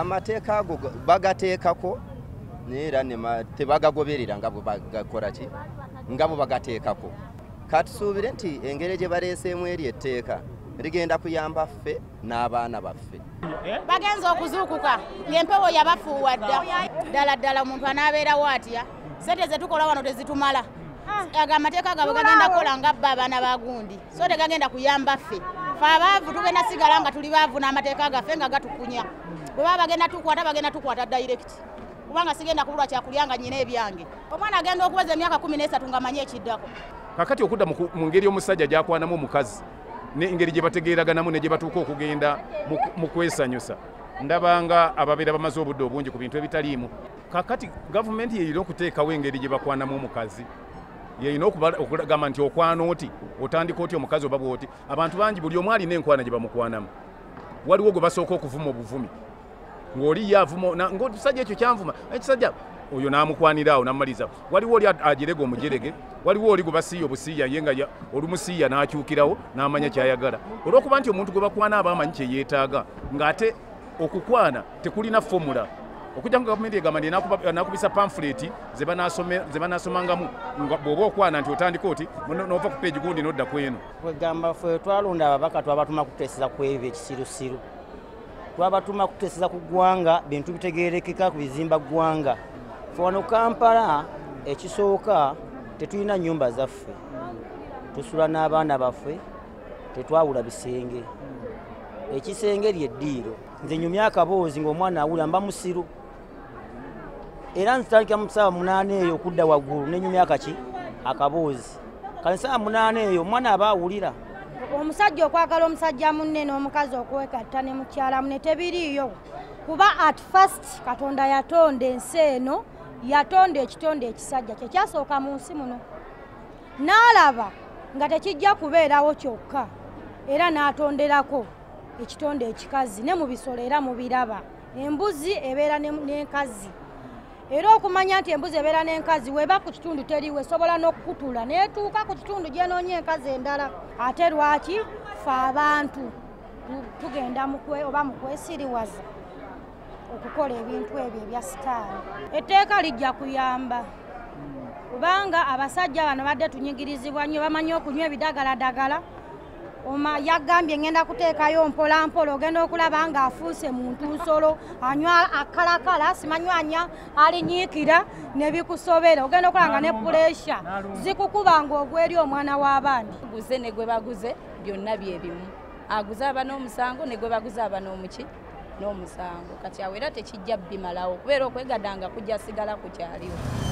amateeka ago ga- bagateekako naye era nema- tebagagoberera nga bwe bagakola ki? Nga bwe bagateekako. Katusuubire nti engeri gye baleeseemu eri etteeka ligenda kuyamba ffe n'abaana baffe. Bagenza okuzuukuka ng'empewo yabafuuwa dda. Ddala ddala omuntu anaabeerawo atya? Sente zetukola wano tezitumala aga amateeka gaabwe gagenda kukola nga bba abaana ba gundi so tegagenda kuyamba ffe fe abaavu tugenda sigala nga tuli baavu n'amateeka gaffe nga gatukunya. Bwe baba bagenda tukwata bagenda tukwata direct. Kubanga sigenda kubulwa kyakulya nga nyina ebyange. Omwana agenda okuweza emyaka kumi n'esatu nga manyi ekiddako. Kakati okudda mu ngeri omusajja gyakwanamu omukazi n'engeri gye bategeeraganamu ne gye batuuka okugenda mu kwesanyusa ndabanga ababeera bamaze obudde obungi ku bintu ebitaliimu. Kakati gavumenti yeyina okuteekawo engeri gye bakwanamu omukazi yeyina okugamba nti okwana oti otandika oti omukazi oba bwoti? Abantu bangi buli omu alina enkwana gye bamukwanamu. Waliwo gwe basooka okuvuma obuvumi. Ng'oli ye avuma ng'omusajja ekyo kyanvuma. Ekisajja oyo n'amukwanira awo n'amumaliza waliwo oli ajerega omujerege waliwo oli gwe basiiya obusiiya ye nga ya- olumusiiya n'akyukirawo n'amanya kyayagala. Olw'okuba nti omuntu gwe bakwana aba amanyi kyeyeetaaga ng'ate okukwana tekulina fomula okujja gavumenti egamba nti enakuba- enakubisa pamfuleti ze banaasome- ze banaasomangamu nga bw'oba okwana nti otandika oti no- n'ova ku peegi gundi n'odda ku eno. Kwegamba ffe twalonda ababaka twabatuma kuteeseza ku ebyo ekisirusiru. Twabatuma kuteeseza ku ggwanga bintu bitegeerekeka ku bizimba ggwanga. Fe wano kampala ekisooka tetulina nyumba zaffe. Tusula n'abaana baffe tetwawula bisenge. Ekisenge lyeddiiro. Nze nyumya akaboozi ng'omwana awulira mba musiru era nzitandika mu ssaawa munaana eyo okudda waggulu nenyumya akaki akaboozi. Kati ssaawa munaana eyo omwana aba awulira? Omusajja okwagala omusajja munne n'omukazi okwegatta ne mukyala munne tebiriiyo. Kuba at first katonda yatonda ensi eno yatonda ekitonda ekisajja kyekyasooka mu nsi muno. N'alaba nga tekijja kubeerawo kyokka era n'atonderako ekitonda ekikazi ne mu bisolo era mubiraba embuzi ebeera ne- n'enkazi era okumanya nti embuzi ebeera n'enkazi weba ku kitundu teriwo esobola n'okukutula neetuuka ku kitundu gyenoonya enkazi endala. Ate lwaki? Fe abantu tu- tugenda oba mu kwesiriwaza okukola ebintu ebyo ebya sitaani. Etteeka lijja kuyamba. Kubanga abasajja bano badde tunyigirizibwa nnyo bamanyi okunywa ebidagaladagala oma yagambye ngenda kuteekayo mpolampola ogenda okulaba nga afuuse muntu nsolo anywa akalakala simanywanya alinyiikira nebikusobera. Ogenda okulaba nga ne puresha zikukuba nga ogweri omwana w'abandi guze ne gwe baguze byonna bye bimu aguze aba n'omusango ne gwe baguze aba n'omuki n'omusango. Kati awo era tekijja bimalawo kubeera okwegadanga kujja sigala kukyaliwo